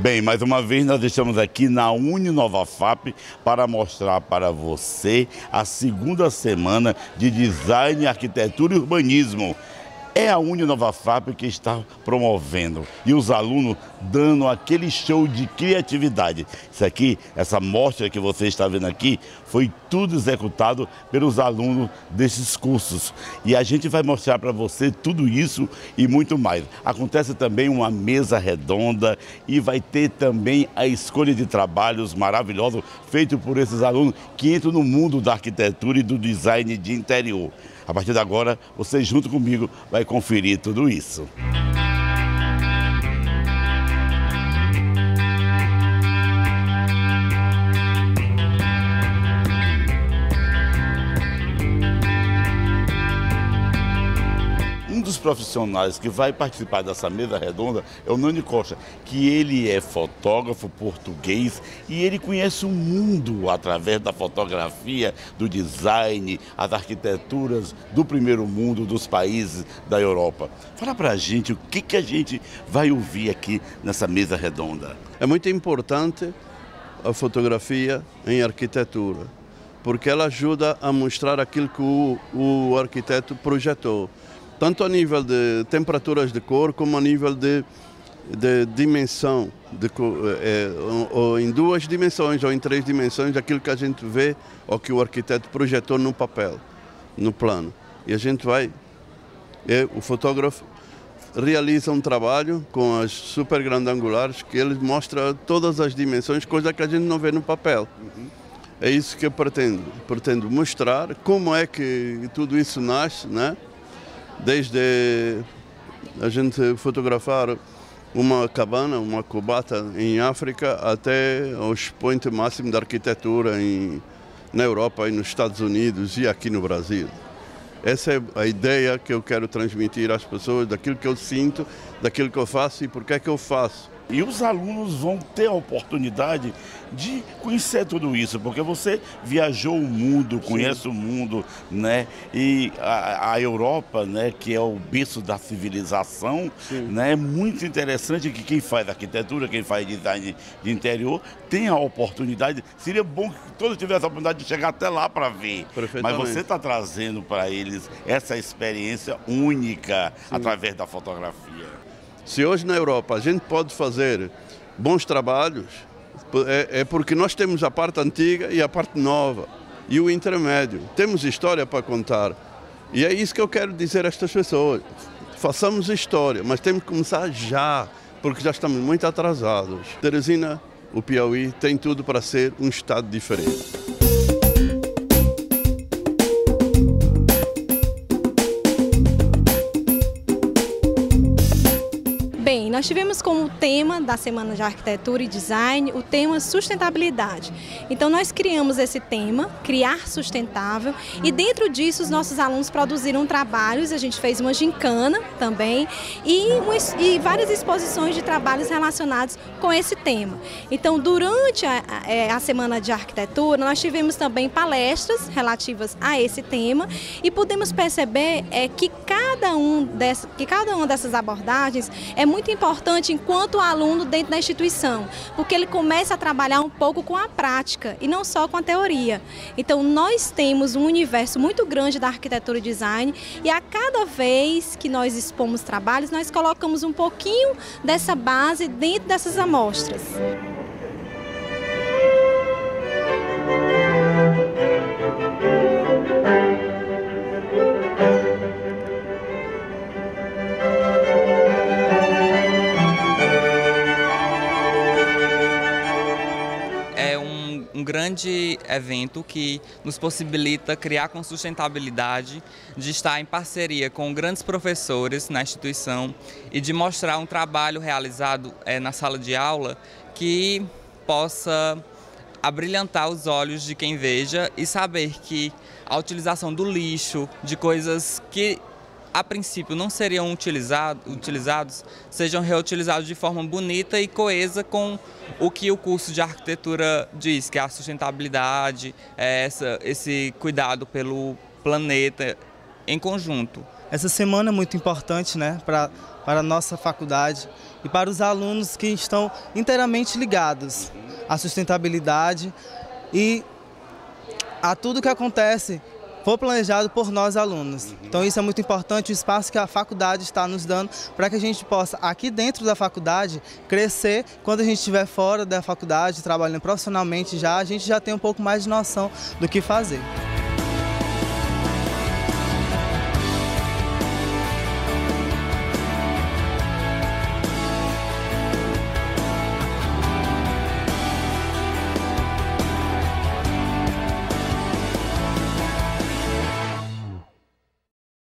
Bem, mais uma vez nós estamos aqui na Uninovafap para mostrar para você a segunda semana de Design, Arquitetura e Urbanismo. É a Uninovafap que está promovendo e os alunos dando aquele show de criatividade. Isso aqui, essa mostra que você está vendo aqui, foi tudo executado pelos alunos desses cursos. E a gente vai mostrar para você tudo isso e muito mais. Acontece também uma mesa redonda e vai ter também a escolha de trabalhos maravilhosos feito por esses alunos que entram no mundo da arquitetura e do design de interior. A partir de agora, você junto comigo vai conferir tudo isso. Dos profissionais que vai participar dessa mesa redonda é o Nani Costa, que ele é fotógrafo português e ele conhece o mundo através da fotografia, do design, as arquiteturas do primeiro mundo, dos países da Europa. Fala pra gente o que, que a gente vai ouvir aqui nessa mesa redonda. É muito importante a fotografia em arquitetura, porque ela ajuda a mostrar aquilo que o, o arquiteto projetou tanto a nível de temperaturas de cor como a nível de, de dimensão, de, é, ou em duas dimensões ou em três dimensões, aquilo que a gente vê ou que o arquiteto projetou no papel, no plano. E a gente vai, é, o fotógrafo realiza um trabalho com as super grandangulares que ele mostra todas as dimensões, coisa que a gente não vê no papel. Uhum. É isso que eu pretendo, pretendo mostrar como é que tudo isso nasce, né? Desde a gente fotografar uma cabana, uma cubata em África, até o expoente máximo da arquitetura em, na Europa e nos Estados Unidos e aqui no Brasil. Essa é a ideia que eu quero transmitir às pessoas, daquilo que eu sinto, daquilo que eu faço e por que é que eu faço. E os alunos vão ter a oportunidade de conhecer tudo isso, porque você viajou o mundo, conhece Sim. o mundo, né? E a, a, Europa, né, que é o berço da civilização, Sim. né? É muito interessante que quem faz arquitetura, quem faz design de interior, tenha a oportunidade. Seria bom que todos tivessem a oportunidade de chegar até lá para ver. Mas você está trazendo para eles essa experiência única Sim. através da fotografia. Se hoje na Europa a gente pode fazer bons trabalhos, é, é porque nós temos a parte antiga e a parte nova e o intermédio. Temos história para contar. E é isso que eu quero dizer a estas pessoas. Façamos história, mas temos que começar já, porque já estamos muito atrasados. Teresina, o Piauí, tem tudo para ser um estado diferente. Nós tivemos como tema da Semana de Arquitetura e Design o tema sustentabilidade. Então nós criamos esse tema, criar sustentável, e dentro disso os nossos alunos produziram trabalhos, a gente fez uma gincana também e, e várias exposições de trabalhos relacionados com esse tema. Então durante a, a, é, a Semana de Arquitetura nós tivemos também palestras relativas a esse tema e pudemos perceber é, que, cada um dessa, que cada uma dessas abordagens é muito importante importante enquanto aluno dentro da instituição, porque ele começa a trabalhar um pouco com a prática e não só com a teoria. Então, nós temos um universo muito grande da arquitetura e design e a cada vez que nós expomos trabalhos, nós colocamos um pouquinho dessa base dentro dessas amostras. Grande evento que nos possibilita criar com sustentabilidade, de estar em parceria com grandes professores na instituição e de mostrar um trabalho realizado é, na sala de aula que possa abrilhantar os olhos de quem veja e saber que a utilização do lixo, de coisas que a princípio não seriam utilizado, utilizados, sejam reutilizados de forma bonita e coesa com o que o curso de arquitetura diz, que é a sustentabilidade, é essa, esse cuidado pelo planeta em conjunto. Essa semana é muito importante né, para, para a nossa faculdade e para os alunos que estão inteiramente ligados à sustentabilidade e a tudo que acontece foi planejado por nós alunos. Então isso é muito importante, o espaço que a faculdade está nos dando para que a gente possa, aqui dentro da faculdade, crescer. Quando a gente estiver fora da faculdade, trabalhando profissionalmente já, a gente já tem um pouco mais de noção do que fazer.